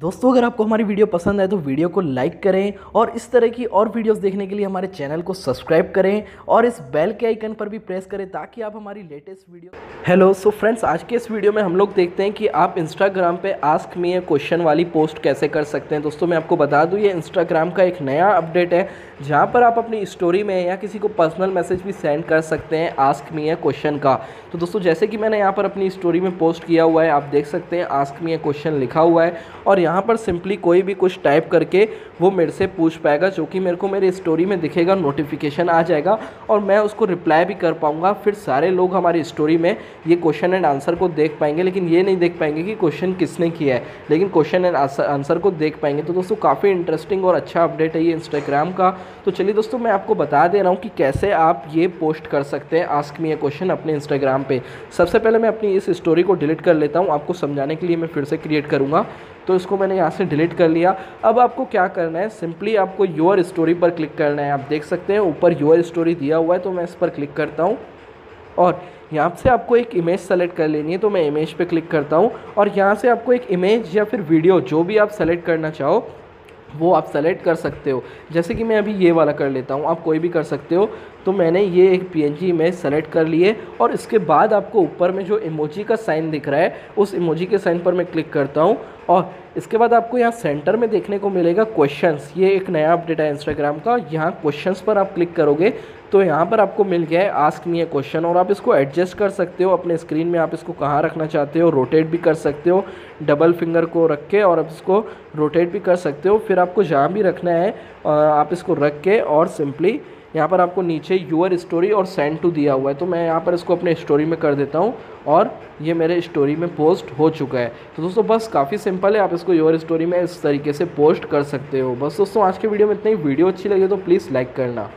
दोस्तों, अगर आपको हमारी वीडियो पसंद आए तो वीडियो को लाइक करें और इस तरह की और वीडियोस देखने के लिए हमारे चैनल को सब्सक्राइब करें और इस बेल के आइकन पर भी प्रेस करें ताकि आप हमारी latest video hello so friends आज के इस वीडियो में हम लोग देखते हैं कि आप इंस्टाग्राम पे आस्क मी ए क्वेश्चन वाली पोस्ट कैसे कर सकते हैं। दोस्तों, मैं आपको बता दूँ, ये इंस्टाग्राम का एक नया अपडेट है, जहाँ पर आप अपनी स्टोरी में या किसी को पर्सनल मैसेज भी सेंड कर सकते हैं आस्क मी ए क्वेश्चन का। तो दोस्तों, जैसे कि मैंने यहाँ पर अपनी स्टोरी में पोस्ट किया हुआ है, आप देख सकते हैं आस्क मी ए क्वेश्चन लिखा हुआ है और यहाँ पर सिंपली कोई भी कुछ टाइप करके वो मेरे से पूछ पाएगा, जो कि मेरे को मेरे स्टोरी में दिखेगा नोटिफिकेशन आ जाएगा और मैं उसको रिप्लाई भी कर पाऊँगा। फिर सारे लोग हमारी स्टोरी में ये क्वेश्चन एंड आंसर को देख पाएँगे, लेकिन ये नहीं देख पाएँगे कि क्वेश्चन किसने किया है। लेकिन क्वेश्चन एंड आंसर को देख पाएँगे। तो दोस्तों, काफ़ी इंटरेस्टिंग और अच्छा अपडेट है ये इंस्टाग्राम का। तो चलिए दोस्तों, मैं आपको बता दे रहा हूँ कि कैसे आप ये पोस्ट कर सकते हैं आस्क मी ए क्वेश्चन अपने इंस्टाग्राम पे। सबसे पहले मैं अपनी इस स्टोरी को डिलीट कर लेता हूँ। आपको समझाने के लिए मैं फिर से क्रिएट करूँगा। तो इसको मैंने यहाँ से डिलीट कर लिया। अब आपको क्या करना है? सिंपली आपको योर स्टोरी पर क्लिक करना है। आप देख सकते हैं, ऊपर योर स्टोरी दिया हुआ है तो मैं इस पर क्लिक करता हूँ। और यहाँ से आपको एक इमेज सेलेक्ट कर लेनी है तो मैं इमेज पे क्लिक करता हूँ। और यहाँ से आपको एक इमेज या फिर वीडियो जो भी आप सेलेक्ट करना चाहो, वो आप सेलेक्ट कर सकते हो। जैसे कि मैं अभी ये वाला कर लेता हूँ, आप कोई भी कर सकते हो। तो मैंने ये एक P N G image select कर लिए और इसके बाद आपको ऊपर में जो इमोजी का साइन दिख रहा है, उस इमोजी के साइन पर मैं क्लिक करता हूँ। और इसके बाद आपको यहाँ सेंटर में देखने को मिलेगा क्वेश्चंस ये एक नया अपडेट है इंस्टाग्राम का यहाँ क्वेश्चंस पर आप क्लिक करोगे तो यहाँ पर आपको मिल गया है आस्क मी ए क्वेश्चन और आप इसको एडजस्ट कर सकते हो। अपने स्क्रीन में आप इसको कहाँ रखना चाहते हो रोटेट भी कर सकते हो डबल फिंगर को रख के और आप इसको रोटेट भी कर सकते हो। फिर आपको जहाँ भी रखना है आप इसको रख के और सिंपली यहाँ पर आपको नीचे यूअर स्टोरी और सेंड टू दिया हुआ है। तो मैं यहाँ पर इसको अपने स्टोरी में कर देता हूँ और ये मेरे स्टोरी में पोस्ट हो चुका है। तो दोस्तों, बस काफ़ी सिंपल है। आप इसको यूअर स्टोरी में इस तरीके से पोस्ट कर सकते हो। बस दोस्तों, आज के वीडियो में इतनी वीडियो अच्छी लगी तो प्लीज़ लाइक करना।